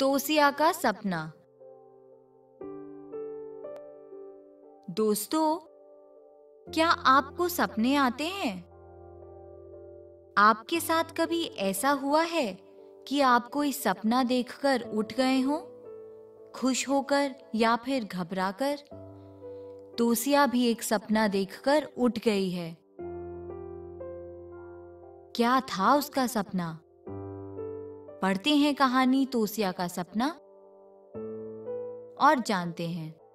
तोसिया का सपना। दोस्तों, क्या आपको सपने आते हैं? आपके साथ कभी ऐसा हुआ है कि आप कोई सपना देखकर उठ गए हो, खुश होकर या फिर घबराकर? तोसिया भी एक सपना देखकर उठ गई है। क्या था उसका सपना? पढ़ते हैं कहानी तोसिया का सपना। और जानते हैं।